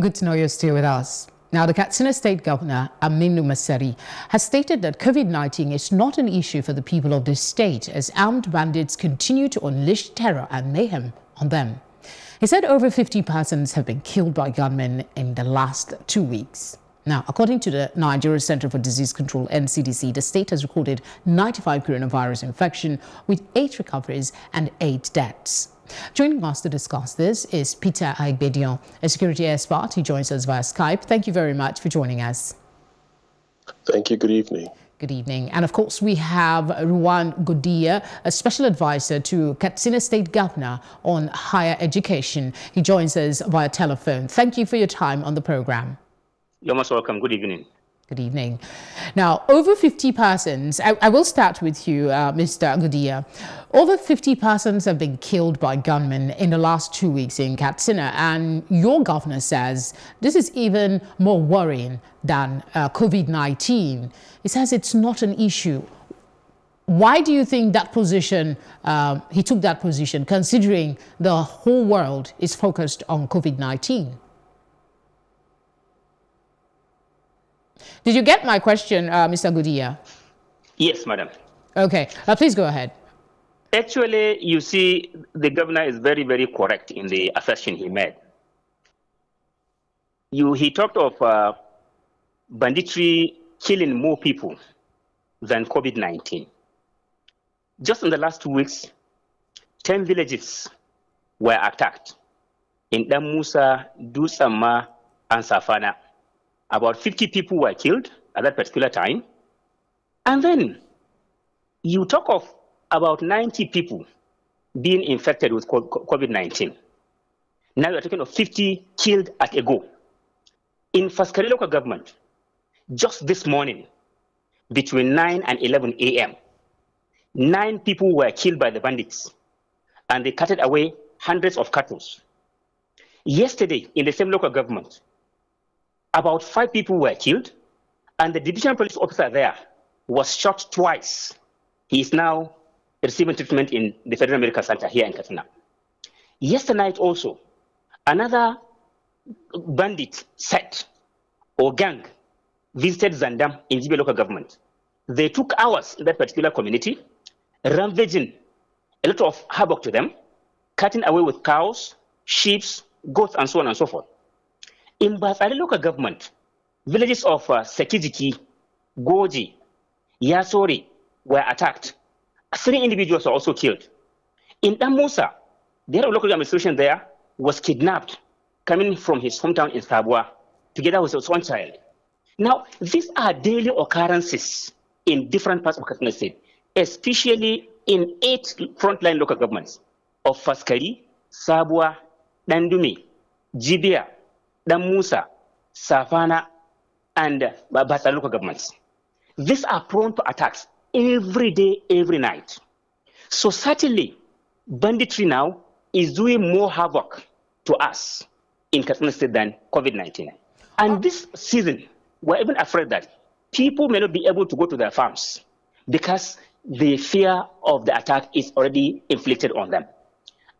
Good to know you're still with us. Now, the Katsina State Governor, Aminu Masari, has stated that COVID-19 is not an issue for the people of this state as armed bandits continue to unleash terror and mayhem on them. He said over 50 persons have been killed by gunmen in the last two weeks. Now, according to the Nigeria Center for Disease Control, NCDC, the state has recorded 95 coronavirus infection with eight recoveries and eight deaths. Joining us to discuss this is Peter Eigbedion, a security expert. He joins us via Skype. Thank you very much for joining us. Thank you. Good evening. Good evening. And of course, we have Ruwangodiya, a special advisor to Katsina State Governor on higher education. He joins us via telephone. Thank you for your time on the program. You're most welcome. Good evening. Good evening. Now, over 50 persons, I, I will start with you, uh, Mr. Godiya. Over 50 persons have been killed by gunmen in the last two weeks in Katsina, and your governor says this is even more worrying than uh, COVID-19. He says it's not an issue. Why do you think that position, uh, he took that position, considering the whole world is focused on COVID-19? Did you get my question, uh, Mr. Godiya? Yes, madam. Okay, uh, please go ahead. Actually, you see, the governor is very, very correct in the assertion he made. You, he talked of uh, banditry killing more people than COVID 19. Just in the last two weeks, 10 villages were attacked in Danmusa, Dusama, and Safana. About 50 people were killed at that particular time. And then you talk of about 90 people being infected with COVID 19. Now you're talking of 50 killed at a go. In Faskari local government, just this morning, between 9 and 11 a.m., nine people were killed by the bandits and they cutted away hundreds of cattle. Yesterday, in the same local government, about five people were killed, and the division police officer there was shot twice. He is now receiving treatment in the Federal Medical Center here in Katsina. Yesterday night also, another bandit set or gang visited Zandam in Jibia local government. They took hours in that particular community, ravaging a lot of havoc to them, cutting away with cows, sheep, goats, and so on and so forth. In Batsari local government, villages of uh, Sekijiki, Goji, Yasori were attacked. Three individuals were also killed. In Danmusa, the local administration there was kidnapped coming from his hometown in Sabuwa together with his one child. Now, these are daily occurrences in different parts of Katsina State, especially in eight frontline local governments of Faskari, Sabuwa, Dandume, Jibia, Dan Musa, Safana, and uh, Basa local governments. These are prone to attacks every day, every night. So certainly, banditry now is doing more havoc to us in Katsina State than COVID-19. And this season, we're even afraid that people may not be able to go to their farms because the fear of the attack is already inflicted on them.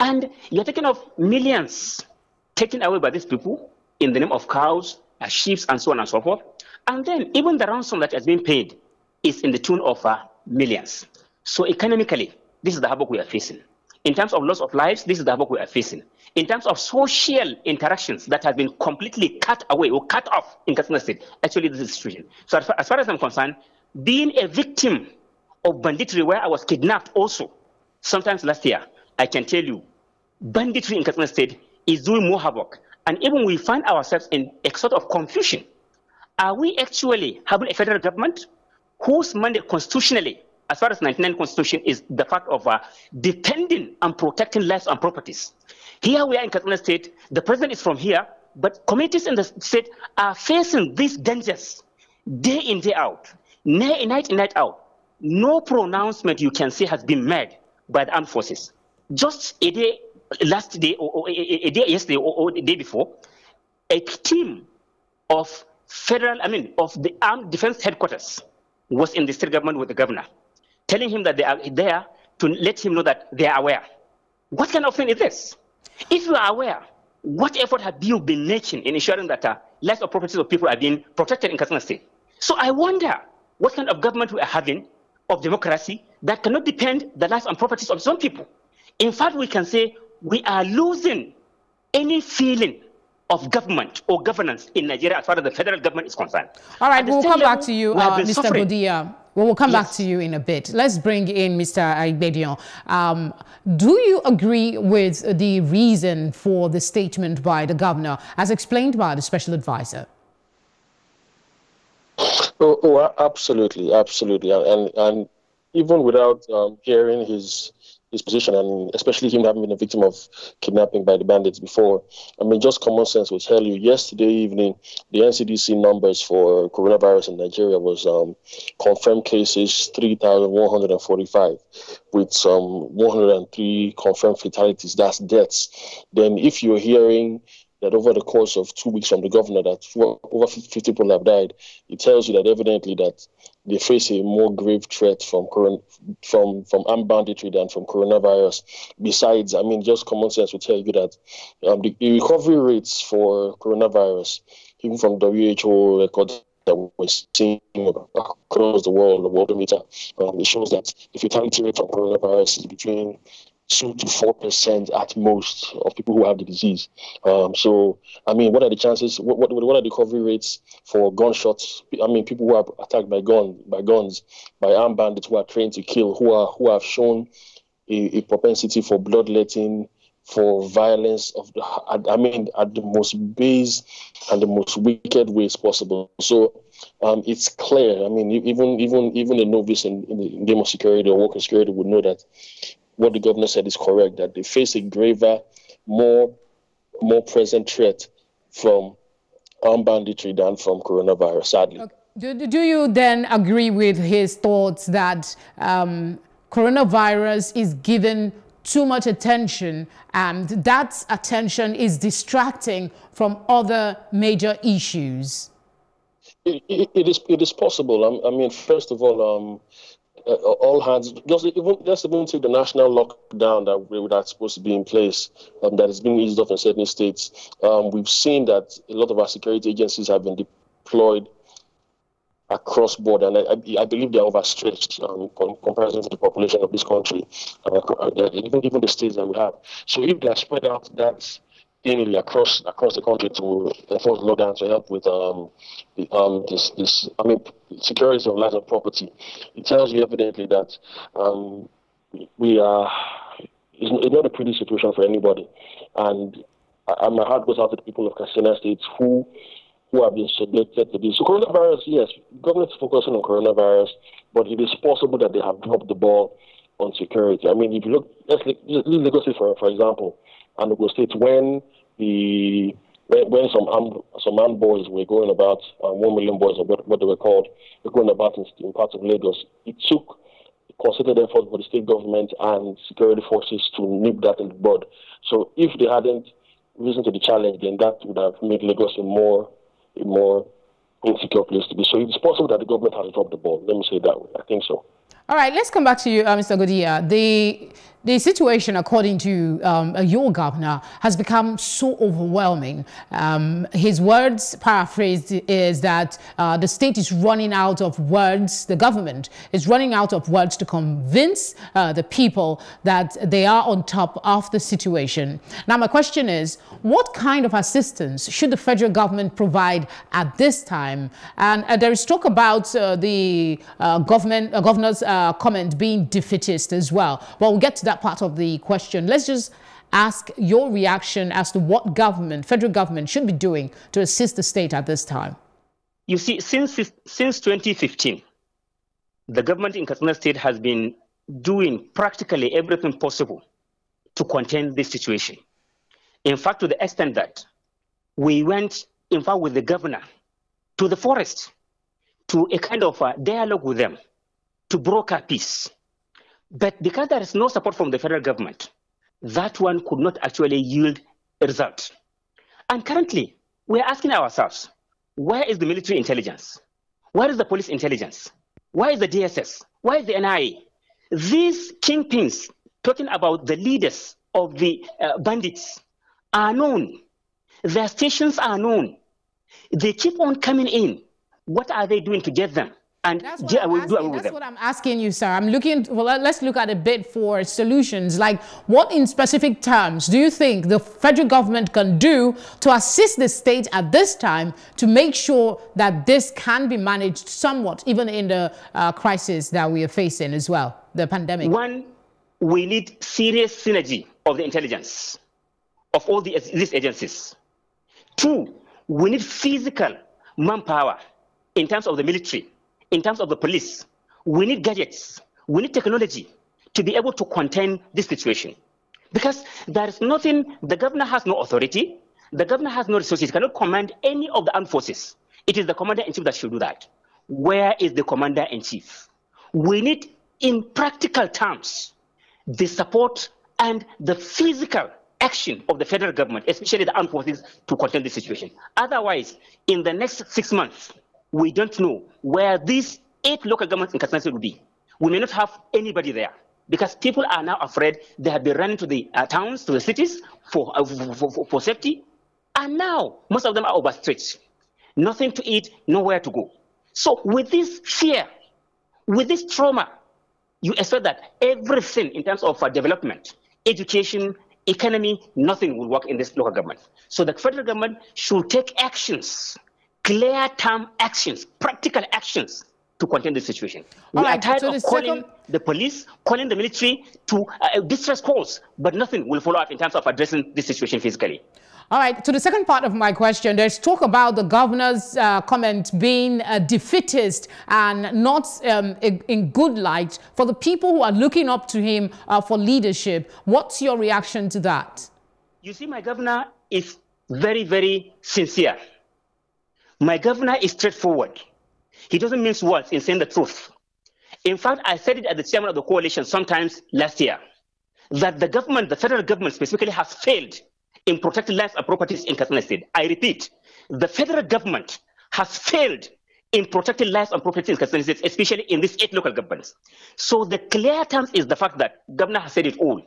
And you're taking of millions taken away by these people in the name of cows, uh, sheep, and so on and so forth. And then even the ransom that has been paid is in the tune of uh, millions. So economically, this is the havoc we are facing. In terms of loss of lives, this is the havoc we are facing. In terms of social interactions that have been completely cut away or cut off in Katsina State, actually this is the situation. So as far, as far as I'm concerned, being a victim of banditry where I was kidnapped also, sometimes last year, I can tell you, banditry in Katsina State is doing more havoc and even we find ourselves in a sort of confusion. Are we actually having a federal government whose mandate constitutionally, as far as the 99 constitution, is the fact of uh, defending and protecting lives and properties? Here we are in Katsina State, the president is from here, but communities in the state are facing these dangers day in, day out, night in, night out. No pronouncement you can say has been made by the armed forces. Just a day last day or, or a, day yesterday or, or the day before, a team of federal, I mean, of the armed defense headquarters was in the state government with the governor, telling him that they are there to let him know that they are aware. What kind of thing is this? If you are aware, what effort have you been making in ensuring that uh, lives or properties of people are being protected in Katsina State? So I wonder what kind of government we are having of democracy that cannot depend the lives and properties of some people. In fact, we can say we are losing any feeling of government or governance in Nigeria as far as the federal government is concerned. All right, we'll come level, back to you, uh, Mr. Suffering. Godia. Well, we'll come yes. back to you in a bit. Let's bring in Mr. Eigbedion. Um, do you agree with the reason for the statement by the governor, as explained by the special advisor? Oh, oh absolutely, absolutely, and and even without um, hearing his his position, and especially him having been a victim of kidnapping by the bandits before. I mean, just common sense will tell you. Yesterday evening, the NCDC numbers for coronavirus in Nigeria was um, confirmed cases 3,145, with some 103 confirmed fatalities. That's deaths. Then, if you're hearing that over the course of two weeks from the governor that over 50 people have died, it tells you that evidently that they face a more grave threat from current from from armed banditry than from coronavirus. Besides, I mean, just common sense will tell you that um, the, the, recovery rates for coronavirus, even from WHO records that we're seeing across the world, the world meter, um, it shows that the fatality rate from coronavirus is between two to four percent at most of people who have the disease. Um, so, I mean, what are the chances? What, what, what are the recovery rates for gunshots? I mean, people who are attacked by gun by guns, by armed bandits who are trained to kill, who are who have shown a, a propensity for bloodletting, for violence of the. I mean, at the most base and the most wicked ways possible. So. Um, it's clear. I mean, even even even a novice in, in the game of security or working security would know that what the governor said is correct that they face a graver, more more present threat from armed banditry than from coronavirus, sadly. Okay. Do, do you then agree with his thoughts that um, coronavirus is given too much attention and that attention is distracting from other major issues? it, it, it is it is possible. I, I mean, first of all, um, uh, all hands, just even just even to the national lockdown that that's supposed to be in place, um, that has been eased off in certain states. Um, we've seen that a lot of our security agencies have been deployed across board, and I, I believe they are overstretched um, in comparison to the population of this country, uh, uh, even even the states that we have. So if they are spread out, that's seemingly across across the country to enforce lockdown to help with um, the, um, this this I mean security of life and property. It tells you evidently that um, we are it's, not a pretty situation for anybody, and, and my heart goes out to the people of Katsina State who who have been subjected to this. So coronavirus, yes, government is focusing on coronavirus, but it is possible that they have dropped the ball on security. I mean, if you look, let's look, Lagos for for example and Ogun State when the when, when some armed, some armed boys were going about, uh, one million boys, or what, what they were called, were going about in, in parts of Lagos, it took concerted effort for the state government and security forces to nip that in the bud. So if they hadn't risen to the challenge, then that would have made Lagos a more a more insecure place to be. So it's possible that the government has dropped the ball. Let me say that way. I think so. All right, let's come back to you, uh, Mr. Godia. The the situation, according to um, your governor, has become so overwhelming. Um, his words, paraphrased, is that uh, the state is running out of words, the government is running out of words to convince uh, the people that they are on top of the situation. Now, my question is, what kind of assistance should the federal government provide at this time? And uh, there is talk about uh, the uh, government, uh, governor's comment being defeatist as well. Well, we'll get to that part of the question. Let's just ask your reaction as to what government, federal government, should be doing to assist the state at this time. You see, since, since 2015, the government in Katsina State has been doing practically everything possible to contain this situation. In fact, to the extent that we went, in fact, with the governor to the forest to a kind of a dialogue with them to broker peace. But because there is no support from the federal government, that one could not actually yield a result. And currently, we're asking ourselves, where is the military intelligence? Where is the police intelligence? Where is the DSS? Where is the NIA? These kingpins talking about the leaders of the uh, bandits are known Their stations are known. They keep on coming in. What are they doing to get them? And that's what, I'm asking, that's what I'm asking you, sir. I'm looking, well, let's look at a bit for solutions. Like, what in specific terms do you think the federal government can do to assist the state at this time to make sure that this can be managed somewhat, even in the uh, crisis that we are facing as well, the pandemic? One, we need serious synergy of the intelligence of all the, these agencies. Two, we need physical manpower in terms of the military in terms of the police, we need gadgets, we need technology to be able to contain this situation. Because there is nothing, the governor has no authority, the governor has no resources, cannot command any of the armed forces. It is the commander in chief that should do that. Where is the commander in chief? We need, in practical terms, the support and the physical action of the federal government, especially the armed forces, to contain the situation. Otherwise, in the next six months, we don't know where these eight local governments in Katsina will be. We may not have anybody there because people are now afraid they have been running to the uh, towns, to the cities for, uh, for, for, for, safety. And now most of them are overstretched. Nothing to eat, nowhere to go. So with this fear, with this trauma, you expect that everything in terms of uh, development, education, economy, nothing will work in this local government. So the federal government should take actions clear term actions, practical actions to contain the situation. we right, are tired so of calling second... the police, calling the military to uh, distress calls, but nothing will follow up in terms of addressing this situation physically. All right, to the second part of my question, there's talk about the governor's uh, comment being a defeatist and not um, in, in, good light for the people who are looking up to him uh, for leadership. What's your reaction to that? You see, my governor is very, very sincere. My governor is straightforward. He doesn't mince words in saying the truth. In fact, I said it at the chairman of the coalition sometimes last year that the government, the federal government specifically, has failed in protecting lives and properties in Katsina State. I repeat, the federal government has failed in protecting lives and properties in Katsina State, especially in these eight local governments. So the clear terms is the fact that governor has said it all.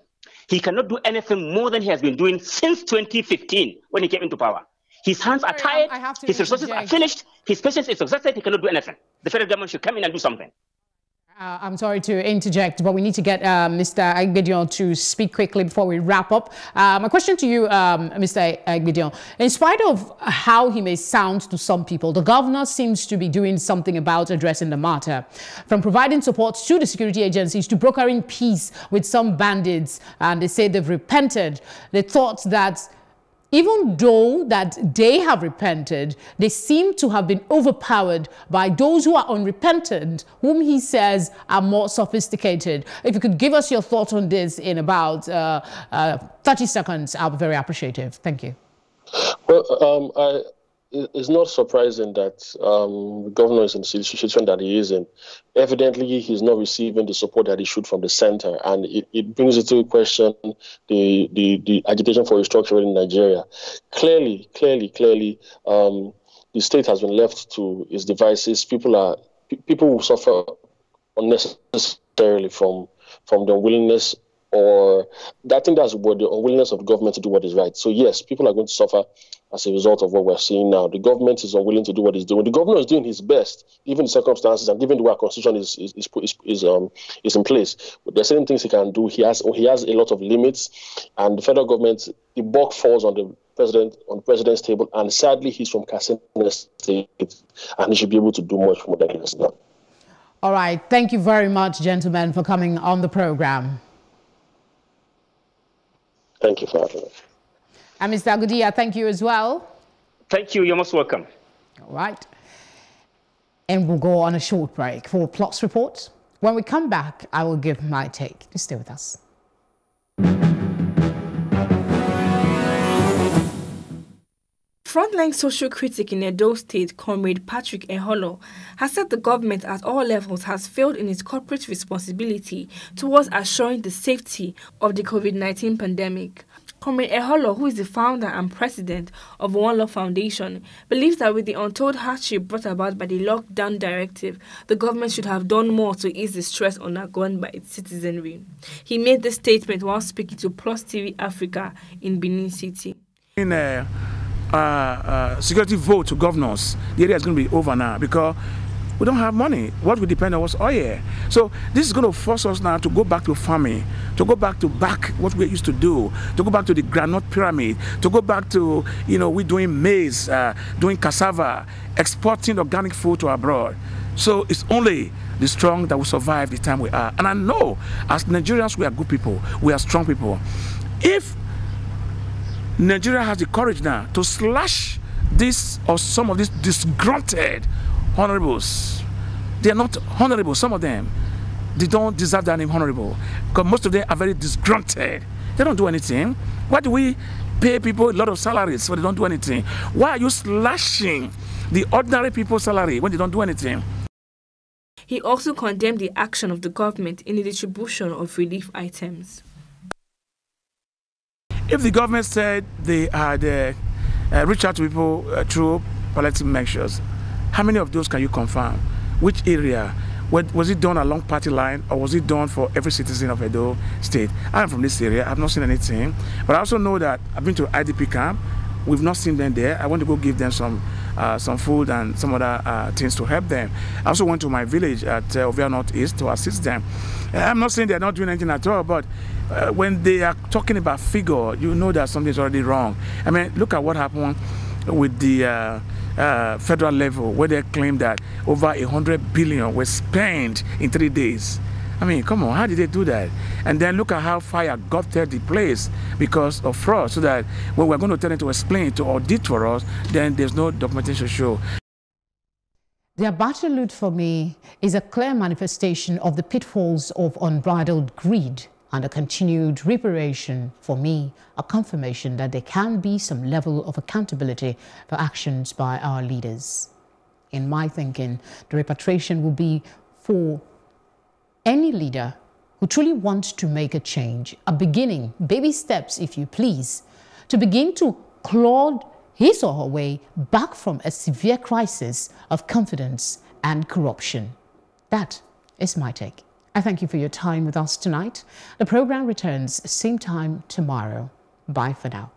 He cannot do anything more than he has been doing since 2015 when he came into power. His hands Sorry, are tired. His resources are finished. His patience is exhausted. He cannot do anything. The federal government should come in and do something. Uh, I'm sorry to interject, but we need to get uh, Mr. Eigbedion to speak quickly before we wrap up. Uh, my question to you, um, Mr. Eigbedion, in spite of how he may sound to some people, the governor seems to be doing something about addressing the matter. From providing support to the security agencies to brokering peace with some bandits, and they say they've repented. They thought that even though that they have repented, they seem to have been overpowered by those who are unrepentant, whom he says are more sophisticated. If you could give us your thoughts on this in about uh, uh, 30 seconds, I'll be very appreciative. Thank you. Well, um, I it's not surprising that um, the governor is in the situation that he is in. Evidently, he's not receiving the support that he should from the center, and it, it brings into question the, the, the agitation for restructuring in Nigeria. Clearly, clearly, clearly, um, the state has been left to its devices. People are people will suffer unnecessarily from from the unwillingness or I think that's what the unwillingness of the government to do what is right. So yes, people are going to suffer as a result of what we're seeing now. The government is unwilling to do what it's doing. The governor is doing his best, given the circumstances and given the way our constitution is is is, is, um is in place. But are certain things he can do. He has he has a lot of limits, and the federal government the buck falls on the president on the president's table. And sadly, he's from Katsina State, and he should be able to do much more than he has done. All right. Thank you very much, gentlemen, for coming on the program. Thank you for having me. And Mr. Agudiya, thank you as well. Thank you. You're most welcome. All right. And we'll go on a short break for Plots Report. When we come back, I will give my take. Just stay with us. Frontline social critic in Edo State, Comrade Patrick Eholo, has said the government at all levels has failed in its corporate responsibility towards assuring the safety of the COVID 19 pandemic. Comrade Eholo, who is the founder and president of One Love Foundation, believes that with the untold hardship brought about by the lockdown directive, the government should have done more to ease the stress undergone by its citizenry. He made this statement while speaking to Plus TV Africa in Benin City. In, uh uh, uh, security vote to governors, the area is going to be over now because we don't have money. What we depend on was oil. So this is going to force us now to go back to farming, to go back to back what we used to do, to go back to the granite pyramid, to go back to, you know, we doing maize, uh, doing cassava, exporting organic food to abroad. So it's only the strong that will survive the time we are. And I know as Nigerians, we are good people. We are strong people. If Nigeria has the courage now to slash this or some of these disgruntled honorables. They are not honorable, some of them. They don't deserve that name honorable. Because most of them are very disgruntled. They don't do anything. Why do we pay people a lot of salaries so they don't do anything? Why are you slashing the ordinary people's salary when they don't do anything? He also condemned the action of the government in the distribution of relief items. If the government said they had uh, uh, reached out to people uh, through palliative measures, how many of those can you confirm? Which area? Was it done along party line or was it done for every citizen of Edo State? I am from this area. I've not seen anything. But I also know that I've been to IDP camp. We've not seen them there. I want to go give them some uh, some food and some other uh, things to help them. I also went to my village at uh, Ovia Northeast to assist them. Uh, I'm not saying they're not doing anything at all, but uh, when they are talking about figure, you know that something's already wrong. I mean, look at what happened with the uh, uh, federal level where they claim that over a hundred billion was spent in three days. I mean, come on, how did they do that? And then look at how fire gutted the place because of fraud, so that when we're going to tell them to explain, to audit for us, then there's no documentation to show. The Abacha loot for me is a clear manifestation of the pitfalls of unbridled greed and a continued reparation, for me, a confirmation that there can be some level of accountability for actions by our leaders. In my thinking, the repatriation will be for any leader who truly wants to make a change, a beginning, baby steps, if you please, to begin to claw his or her way back from a severe crisis of confidence and corruption. That is my take. I thank you for your time with us tonight. The program returns same time tomorrow. Bye for now.